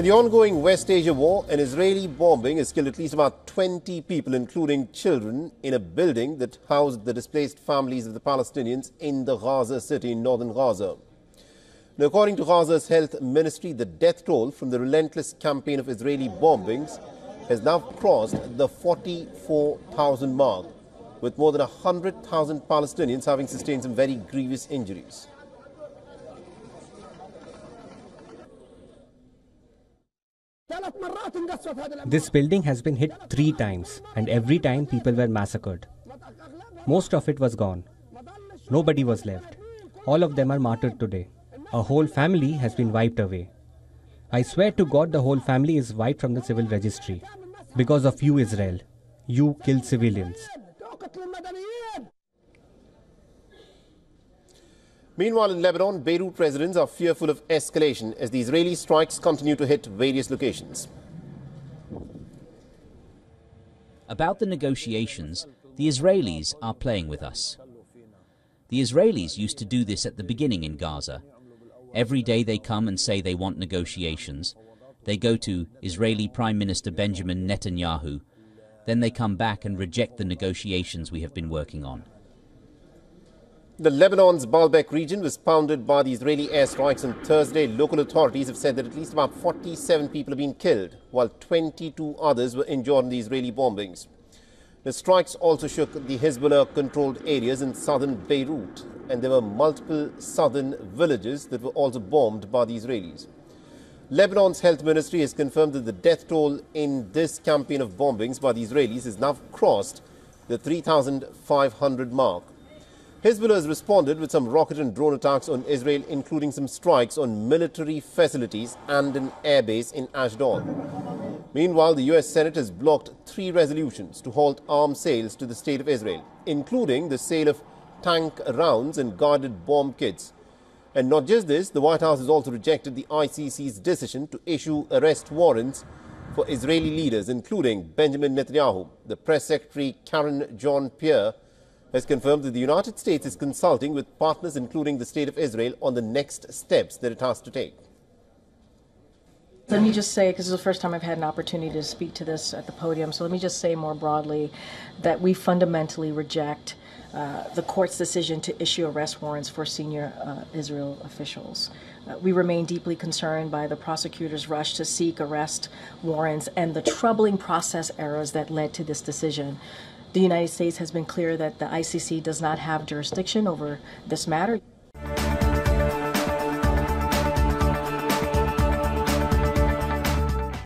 In the ongoing West Asia war, an Israeli bombing has killed at least about 20 people, including children, in a building that housed the displaced families of the Palestinians in the Gaza city in northern Gaza. Now, according to Gaza's health ministry, the death toll from the relentless campaign of Israeli bombings has now crossed the 44,000 mark, with more than 100,000 Palestinians having sustained some very grievous injuries. This building has been hit three times, and every time people were massacred. Most of it was gone. Nobody was left. All of them are martyred today. A whole family has been wiped away. I swear to God, the whole family is wiped from the civil registry. Because of you, Israel. You killed civilians. Meanwhile, in Lebanon, Beirut residents are fearful of escalation as the Israeli strikes continue to hit various locations. About the negotiations, the Israelis are playing with us. The Israelis used to do this at the beginning in Gaza. Every day they come and say they want negotiations. They go to Israeli Prime Minister Benjamin Netanyahu. Then they come back and reject the negotiations we have been working on. The Lebanon's Baalbek region was pounded by the Israeli airstrikes on Thursday. Local authorities have said that at least about 47 people have been killed, while 22 others were injured in the Israeli bombings. The strikes also shook the Hezbollah-controlled areas in southern Beirut, and there were multiple southern villages that were also bombed by the Israelis. Lebanon's health ministry has confirmed that the death toll in this campaign of bombings by the Israelis has now crossed the 3,500 mark. Hezbollah has responded with some rocket and drone attacks on Israel, including some strikes on military facilities and an airbase in Ashdod. Meanwhile, the U.S. Senate has blocked three resolutions to halt arms sales to the State of Israel, including the sale of tank rounds and guided bomb kits. And not just this, the White House has also rejected the ICC's decision to issue arrest warrants for Israeli leaders, including Benjamin Netanyahu. The press secretary Karine Jean-Pierre has confirmed that the United States is consulting with partners, including the State of Israel, on the next steps that it has to take. Let me just say, because this is the first time I've had an opportunity to speak to this at the podium, so let me just say more broadly that we fundamentally reject uh, the court's decision to issue arrest warrants for senior uh, Israel officials. Uh, we remain deeply concerned by the prosecutor's rush to seek arrest warrants and the troubling process errors that led to this decision. The United States has been clear that the ICC does not have jurisdiction over this matter.